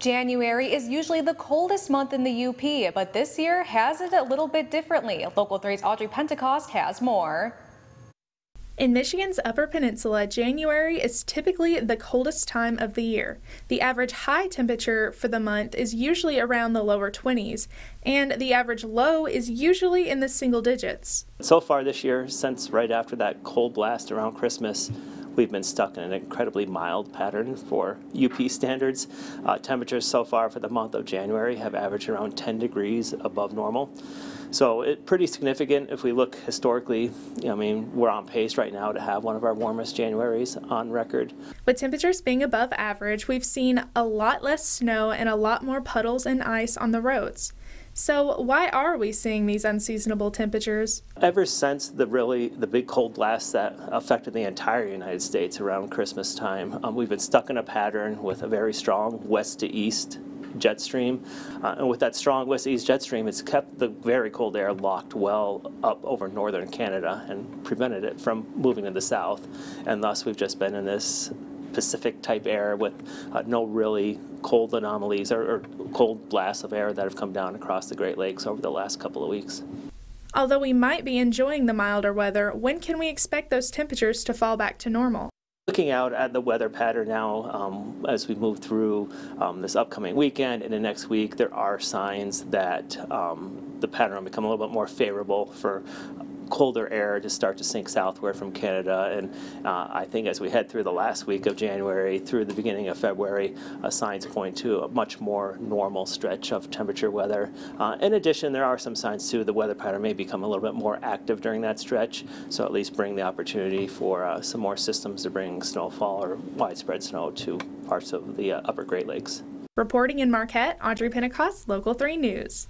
January is usually the coldest month in the UP, but this year has it a little bit differently. Local 3's Audrey Pentecost has more. In Michigan's Upper Peninsula, January is typically the coldest time of the year. The average high temperature for the month is usually around the lower 20s, and the average low is usually in the single digits. So far this year, since right after that cold blast around Christmas, we've been stuck in an incredibly mild pattern for UP standards. Uh, temperatures so far for the month of January have averaged around 10 degrees above normal. So it's pretty significant if we look historically. I mean, we're on pace right now to have one of our warmest Januaries on record. With temperatures being above average, we've seen a lot less snow and a lot more puddles and ice on the roads. So why are we seeing these unseasonable temperatures? Ever since the really the big cold blast that affected the entire United States around Christmas time, um, we've been stuck in a pattern with a very strong west to east jet stream. Uh, and with that strong west-east jet stream, it's kept the very cold air locked well up over northern Canada and prevented it from moving to the south. And thus, we've just been in this Pacific type air with uh, no really cold anomalies or, or cold blasts of air that have come down across the Great Lakes over the last couple of weeks. Although we might be enjoying the milder weather, when can we expect those temperatures to fall back to normal? Looking out at the weather pattern now um, as we move through um, this upcoming weekend and the next week, there are signs that um, the pattern will become a little bit more favorable for colder air to start to sink southward from Canada. And uh, I think as we head through the last week of January through the beginning of February, uh, signs point to a much more normal stretch of temperature weather. Uh, in addition, there are some signs too the weather pattern may become a little bit more active during that stretch, so at least bring the opportunity for uh, some more systems to bring snowfall or widespread snow to parts of the uh, upper Great Lakes. Reporting in Marquette, Audrey Pentecost, Local 3 News.